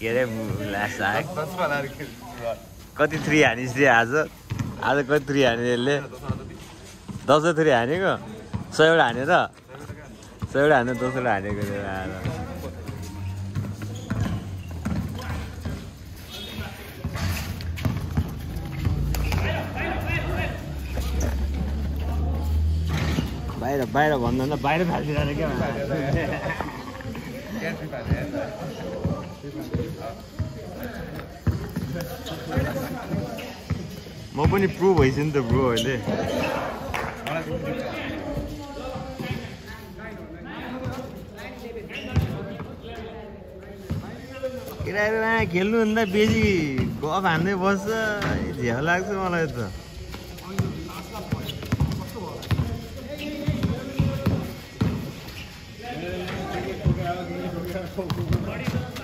के अरे लास्ट आयो कति थ्री हानिस् रे आज? आज कति थ्री हाने यसले दसैँ थ्री हानेको? सयवटा हाने त? सयवटा हाने दसवटा हानेको आएर बाहिर बाहिर भन्दा बाहिर फालिदिएर क्या? म पनि प्रो भइसक्यो नि त ब्रो अहिले। केटाकेटा खेल्नुभन्दा बेसी गफ हान्दै बस्छ। झ्याउ लाग्छ मलाई त। बेसी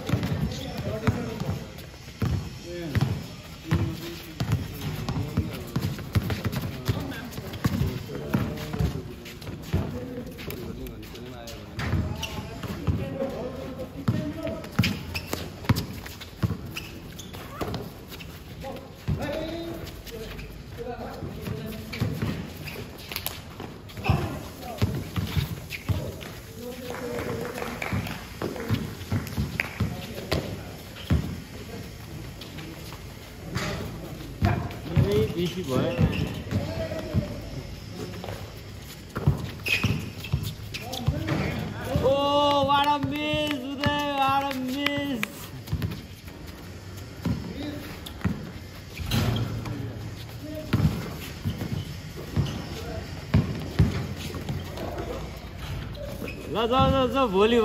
जाऊ जाऊ भोलि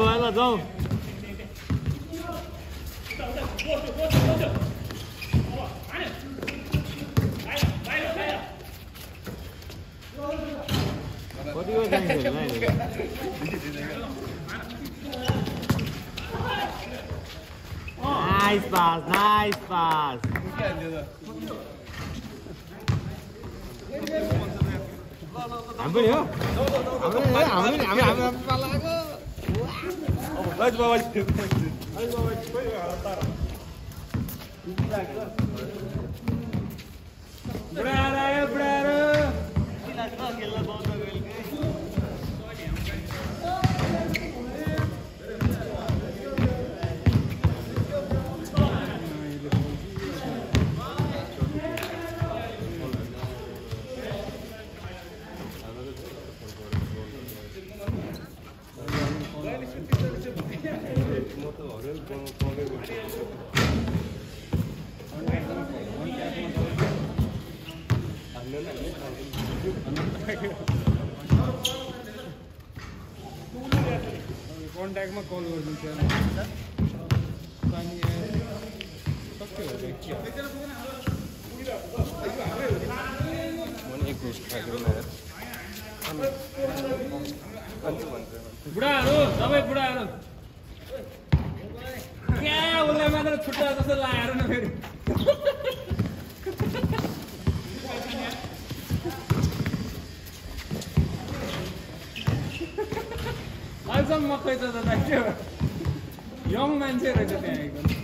pass, nice pass. हो हाम्रो नि, नि, हाम्रो कन्ट्याक्टमा कल गरिदिन्छु। बुढाहरू सबै बुढाहरू। क्या उसलाई मात्र छुट्टा जस्तो लगाएर न फेरि। अहिलेसम्म मकै त हो यङ मान्छे रहेछ त्यहाँ एकदम।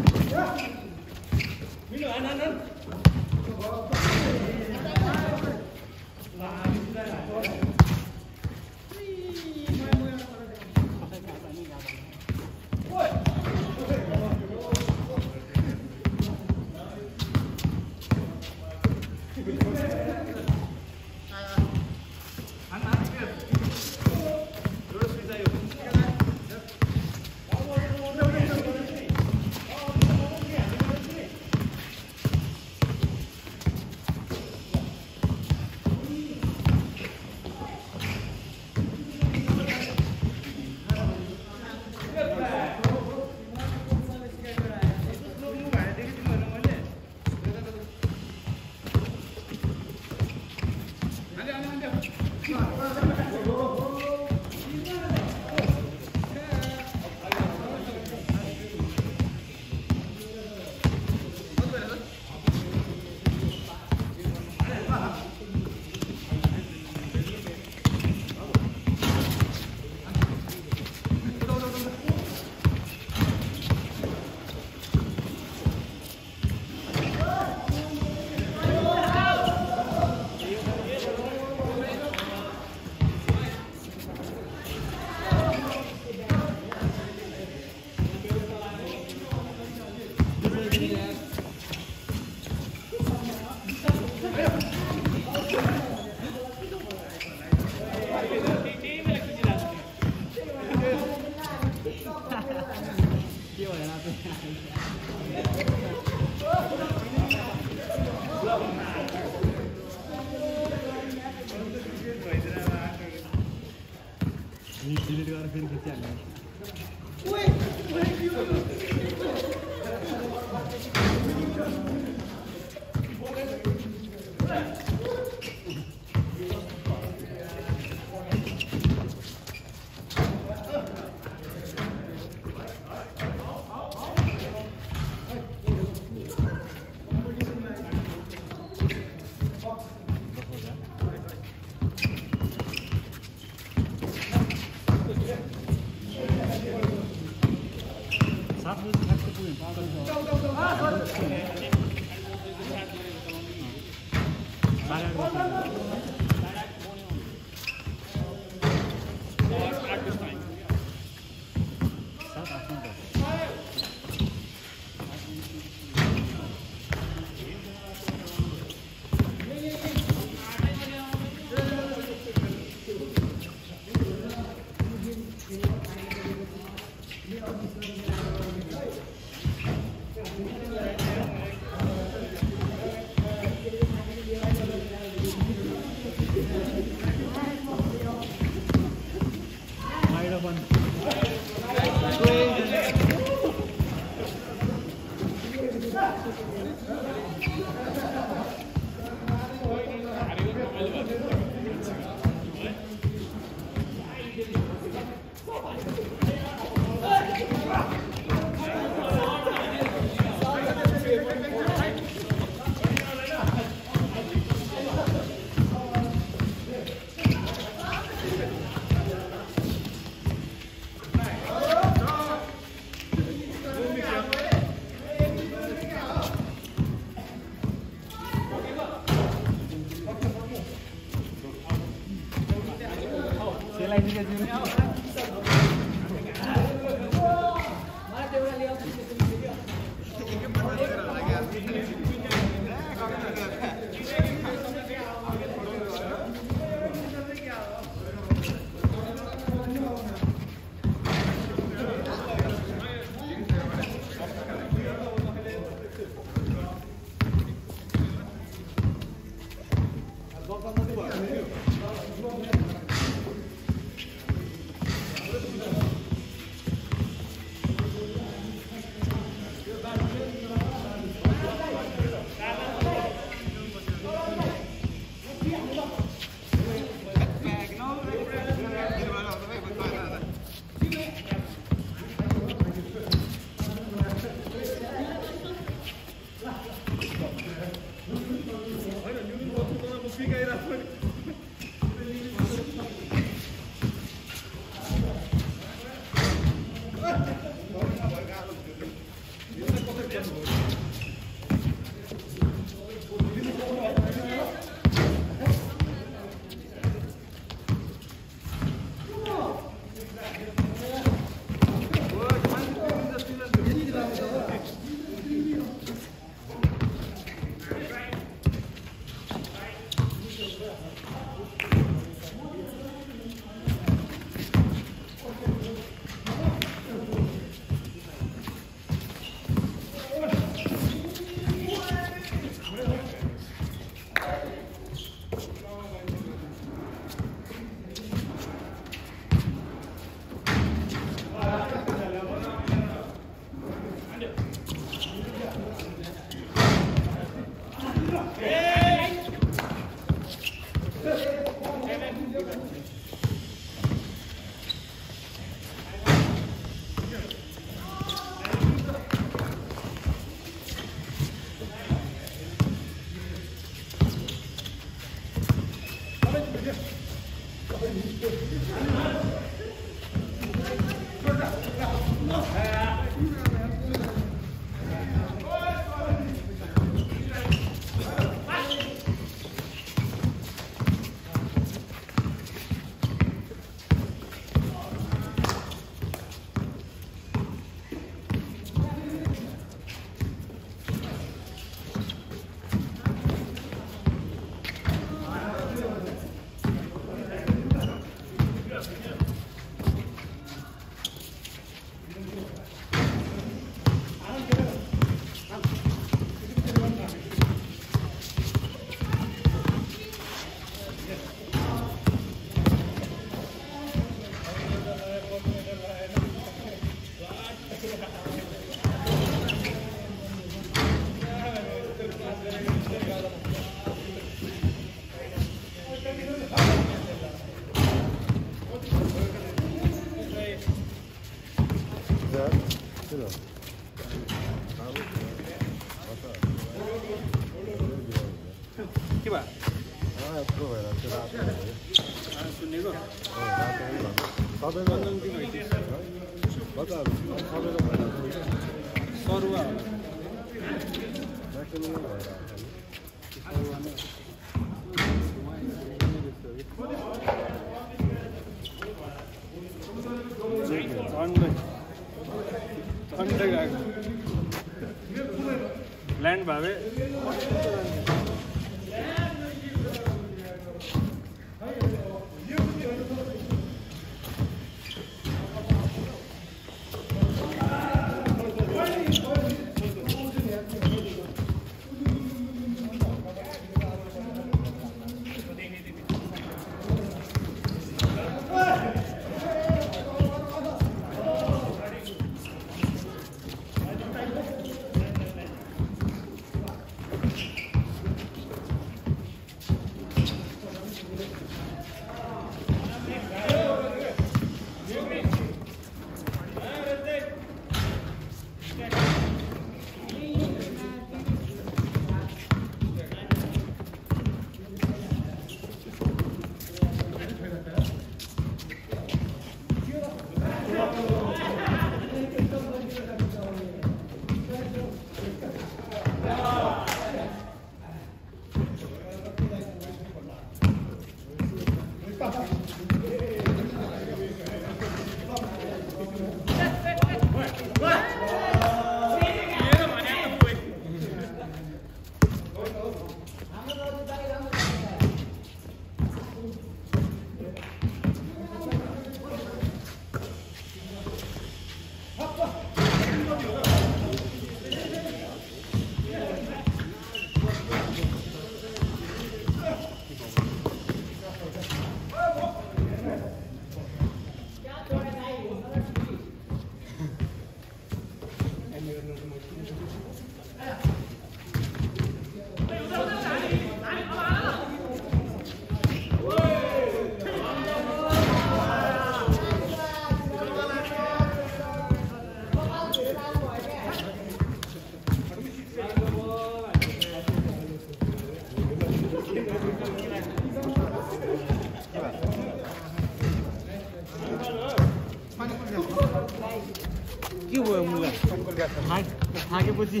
थाकेपछि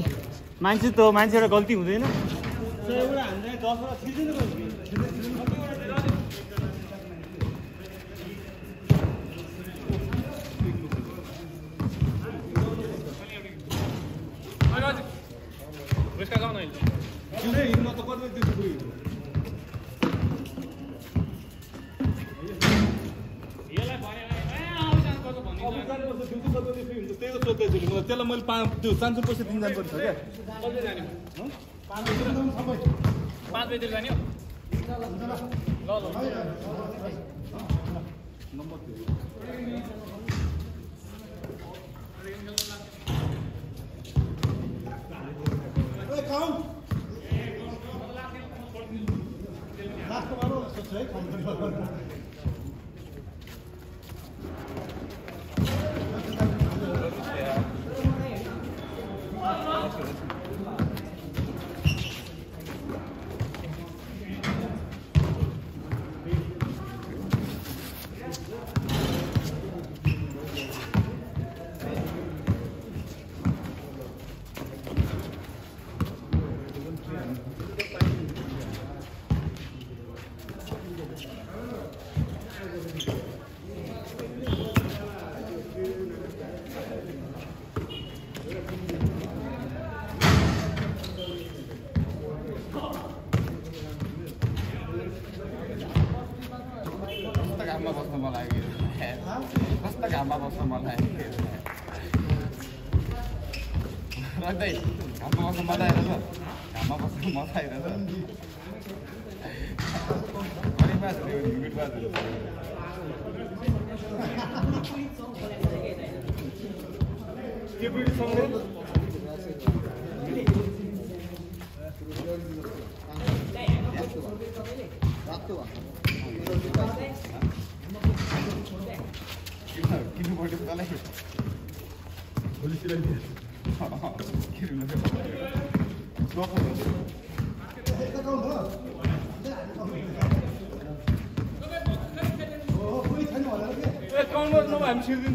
मान्छे त मान्छेबाट गल्ती हुँदैन। एउटा हान्दा दसवटा त्यो सानो पैसा क्या बजीतिर जाने हो कस्तो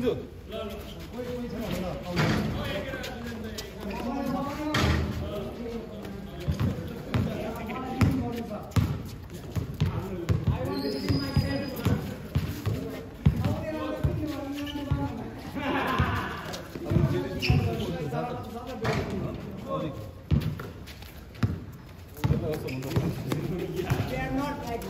든든. They are not like.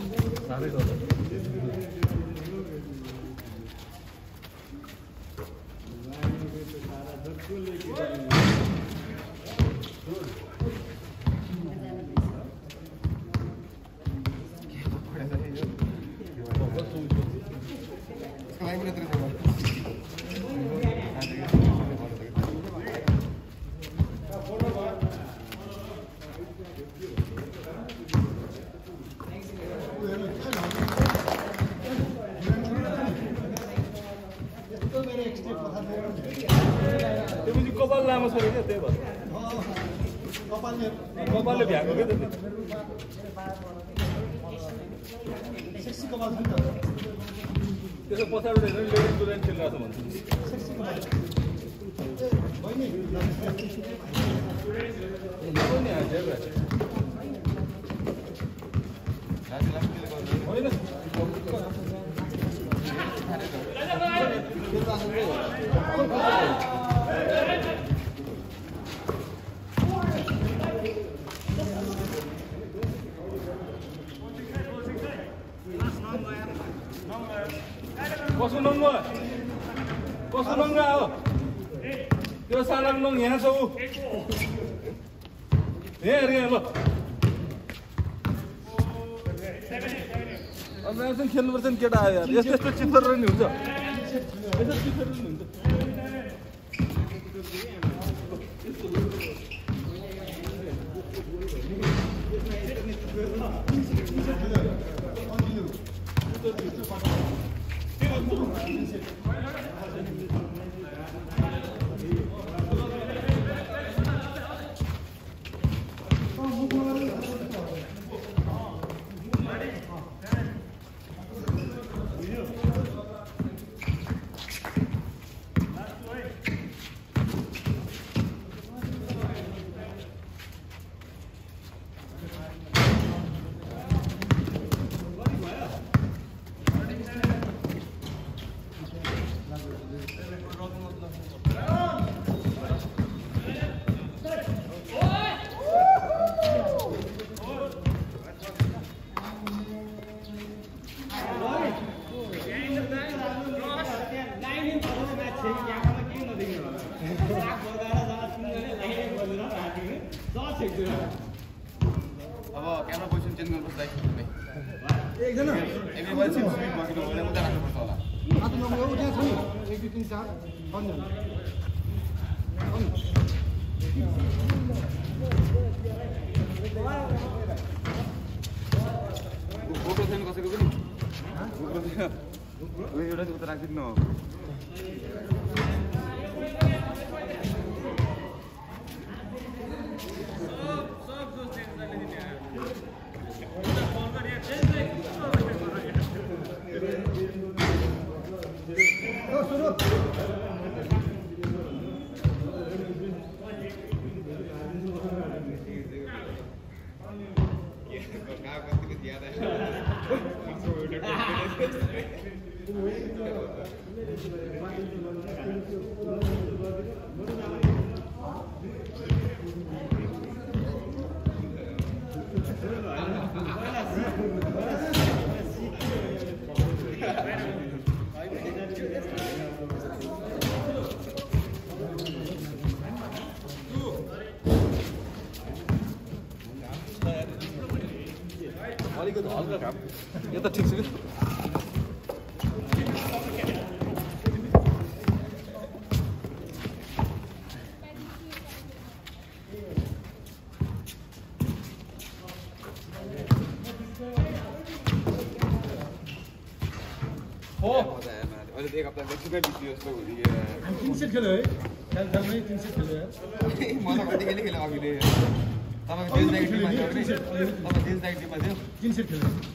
Thank you. यार यस्तो यस्तो चित्तर नि हुन्छ घाम यता ठिक छ कि त एक हप्ता बेसीमै बित्यो जस्तो हुने तिन सेट खेल्यो है खेल खेलमै तिन सेट खेल्यो म त कति खेले खेलेँ अघिले तपाईँको जेन्स जागिर टिममा थियो भने तपाईँ जेन्स जागिर टिममा थियो तिन सेट खेल्यो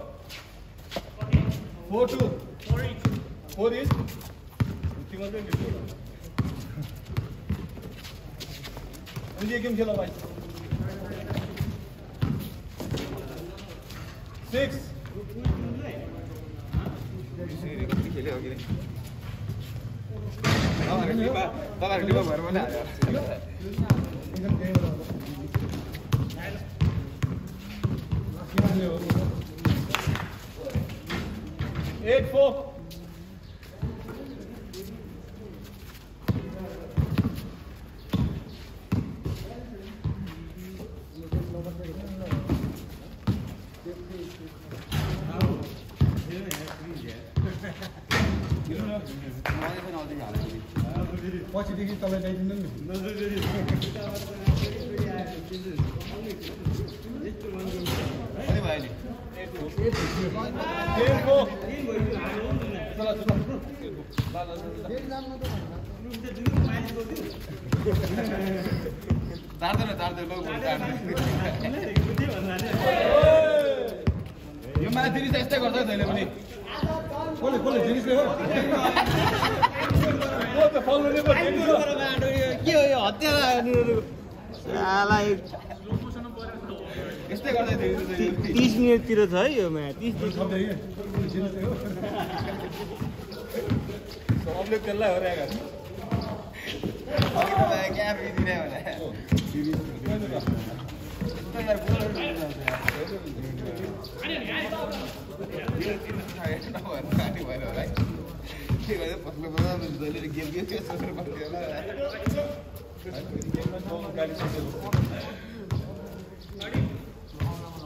यो माथि त यस्तै गर्छ जहिले पनि कसले कसले जिनिसले हो को जिनिस हो यो हत्या तिस मिनटतिर छ है यो म्याच। तिस शब्द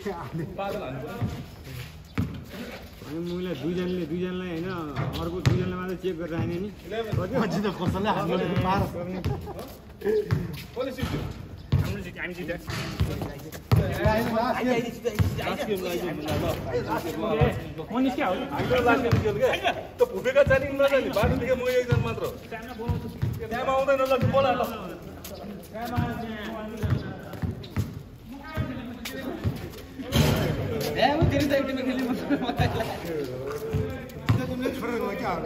कुरा पागल अनि मुला दुईजनाले दुईजनालाई होइन अर्को दुईजनालाई मात्रै चेक गरेर राख्ने नि बाटोदेखि म एकजना मात्र आउँदैन ल बोला ल Ik ben niet meer. Ik ben er niet meer. Ik.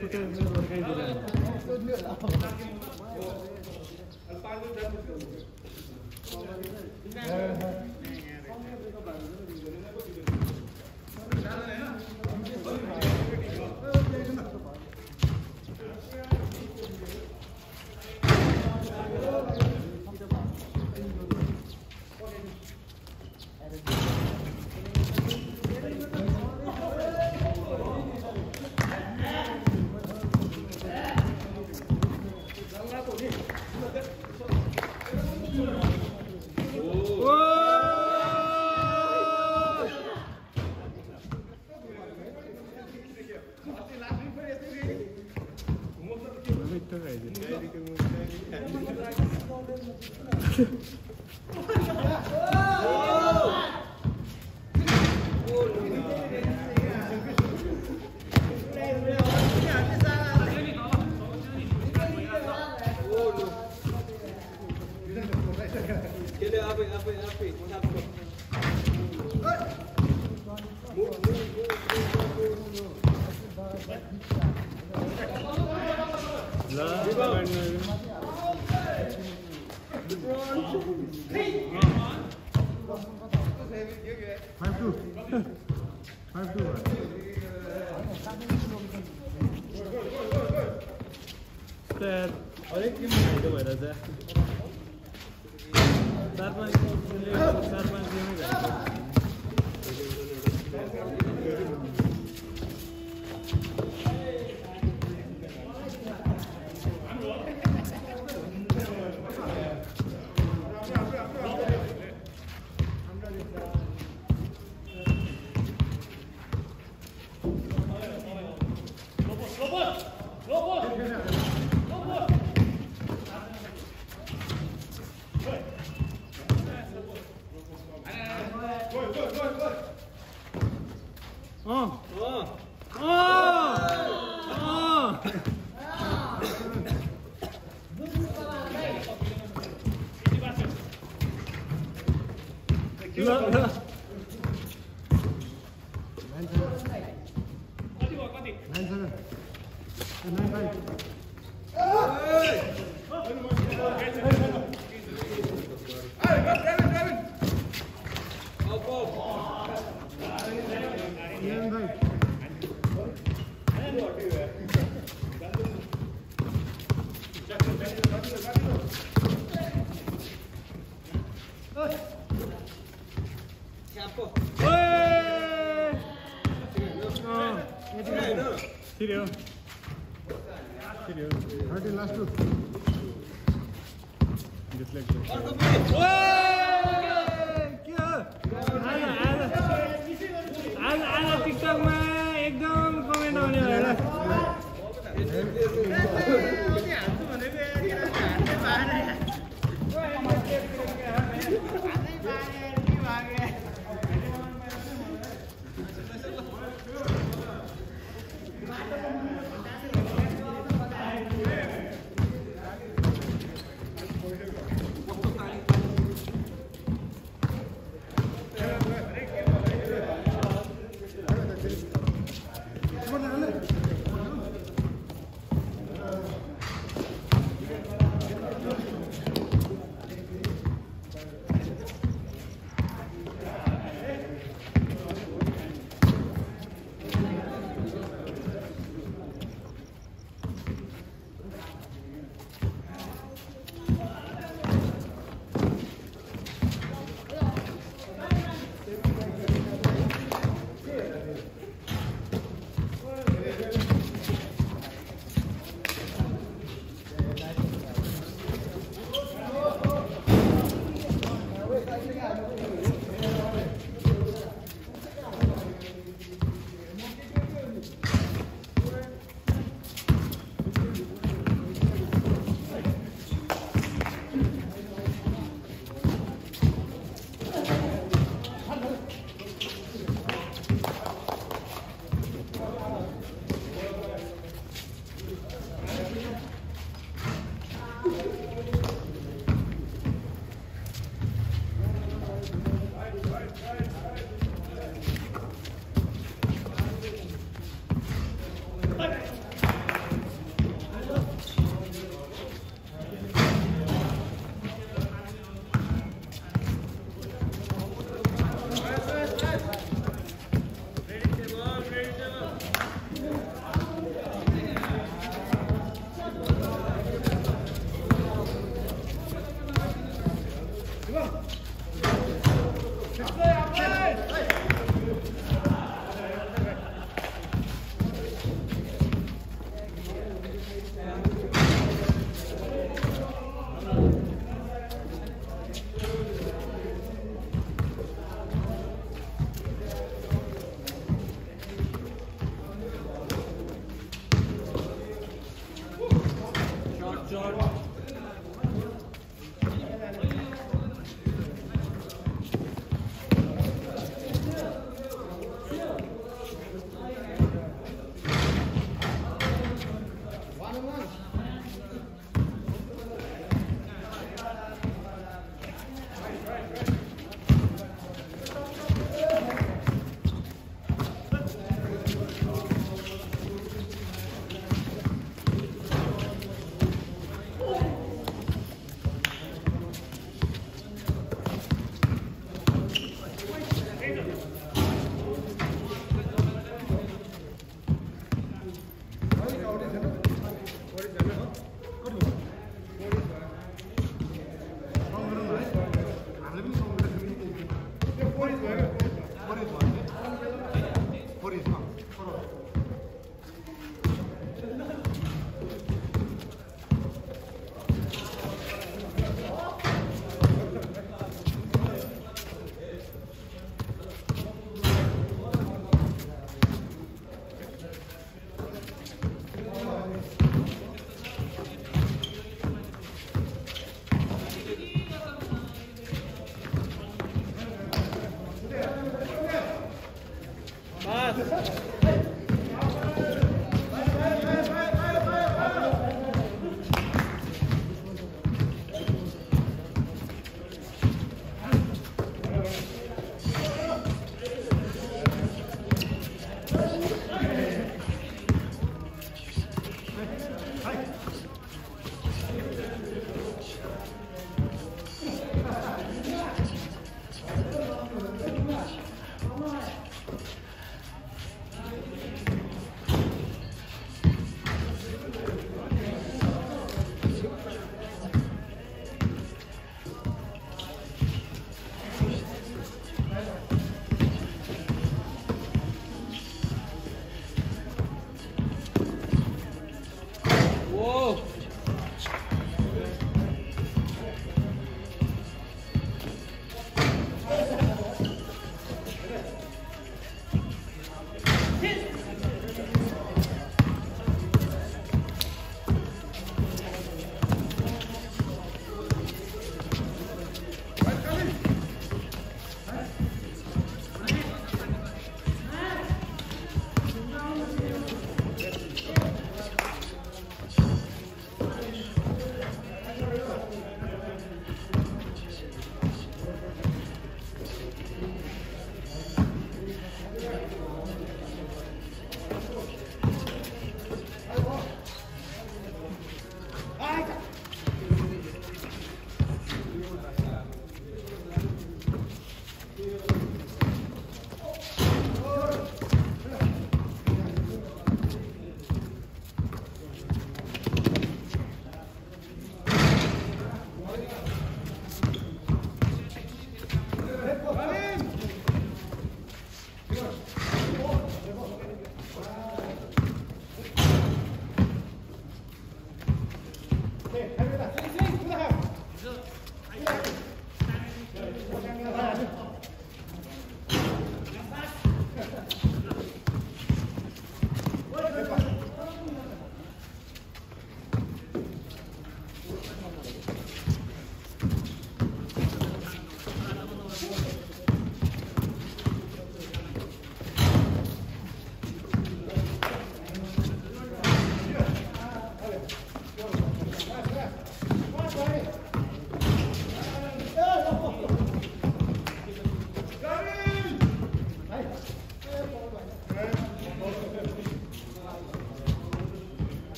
Ik ben er niet meer. Ik ben er. Ik niet Ik ben niet Ik ben niet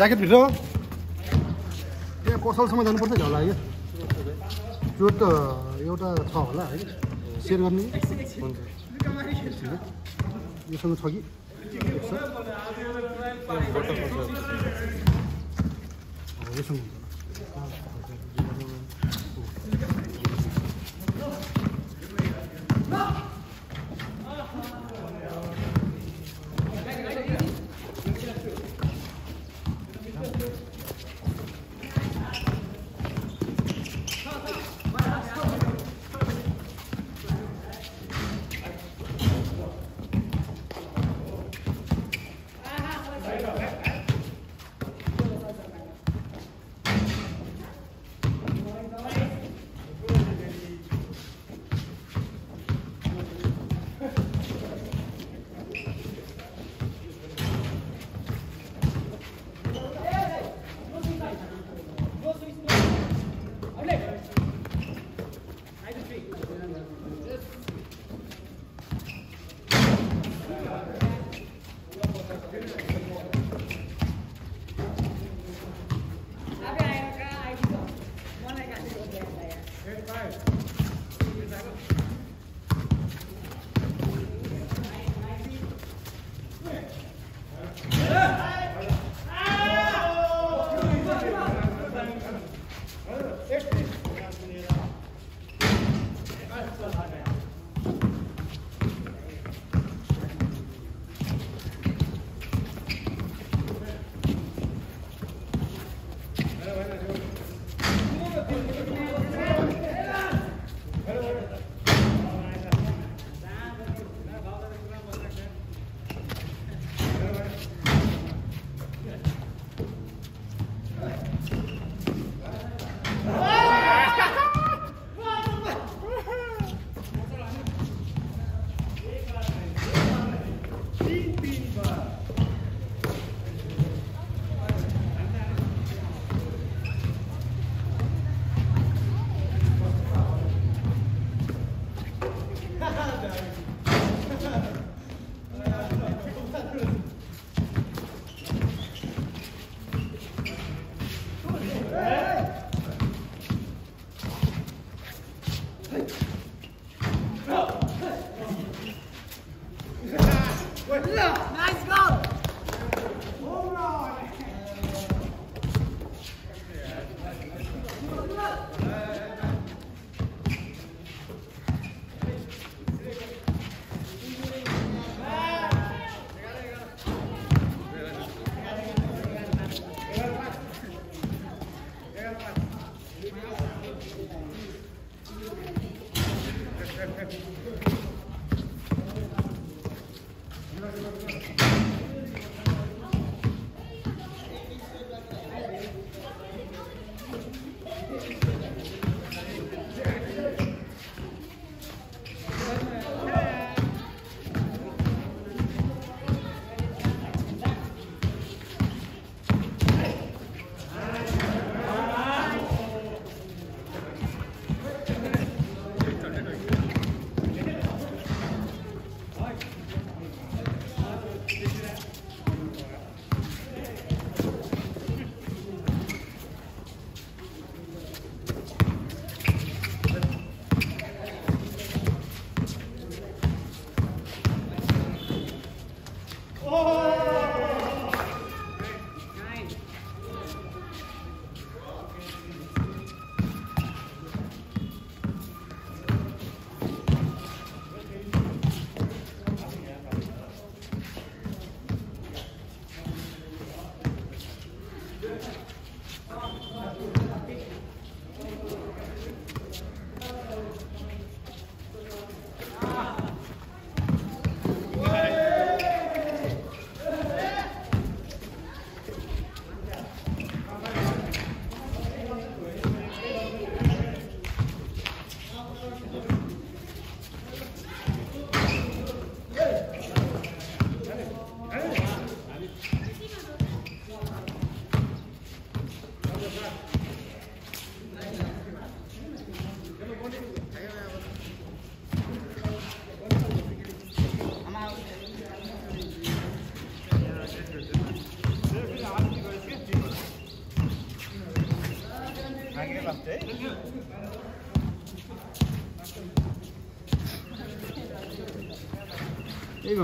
ज्याकेटभित्र त्यहाँ पसलसम्म जानुपर्छ नि होला है त्यो त एउटा छ होला है। सेयर गर्ने। हुन्छ योसँग छ कि? योसँग हुन्छ।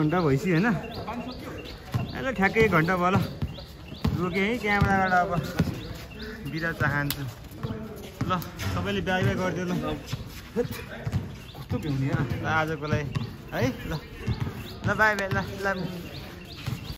घन्टा भइसक्यो होइन? अहिले ठ्याक्कै एक घन्टा भयो ल। रोकेँ है क्यामेराबाट अब। बिदा चाहन्छु। ल सबैले बिहाई बिहा गरिदियो ल। कस्तो भ्याउने ल आजको लागि। है ल। ल बाई बाई ल ल।